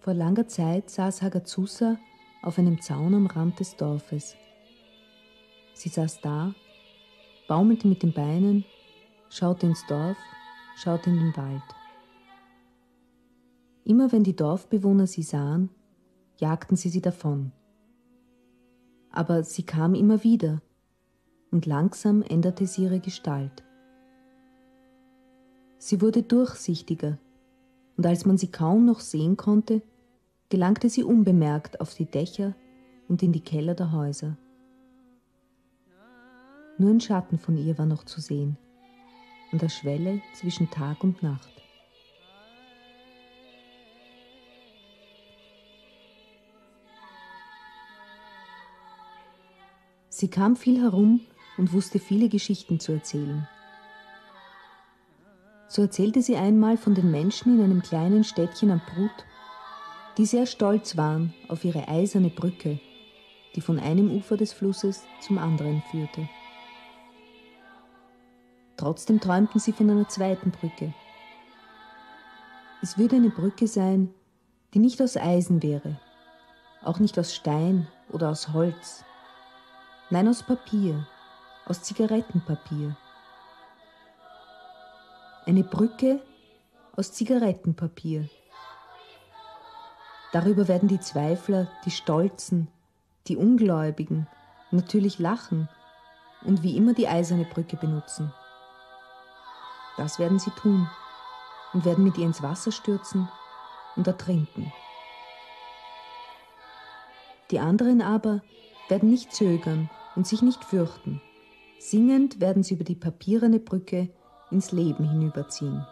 Vor langer Zeit saß Hagazusa auf einem Zaun am Rand des Dorfes. Sie saß da, baumelte mit den Beinen, schaute ins Dorf, schaute in den Wald. Immer wenn die Dorfbewohner sie sahen, jagten sie sie davon. Aber sie kam immer wieder, und langsam änderte sie ihre Gestalt. Sie wurde durchsichtiger, und als man sie kaum noch sehen konnte, gelangte sie unbemerkt auf die Dächer und in die Keller der Häuser. Nur ein Schatten von ihr war noch zu sehen, an der Schwelle zwischen Tag und Nacht. Sie kam viel herum und wusste viele Geschichten zu erzählen. So erzählte sie einmal von den Menschen in einem kleinen Städtchen am Brut, die sehr stolz waren auf ihre eiserne Brücke, die von einem Ufer des Flusses zum anderen führte. Trotzdem träumten sie von einer zweiten Brücke. Es würde eine Brücke sein, die nicht aus Eisen wäre, auch nicht aus Stein oder aus Holz, nein aus Papier, aus Zigarettenpapier. Eine Brücke aus Zigarettenpapier. Darüber werden die Zweifler, die Stolzen, die Ungläubigen natürlich lachen und wie immer die eiserne Brücke benutzen. Das werden sie tun und werden mit ihr ins Wasser stürzen und ertrinken. Die anderen aber werden nicht zögern und sich nicht fürchten. Singend werden sie über die papierene Brücke ins Leben hinüberziehen.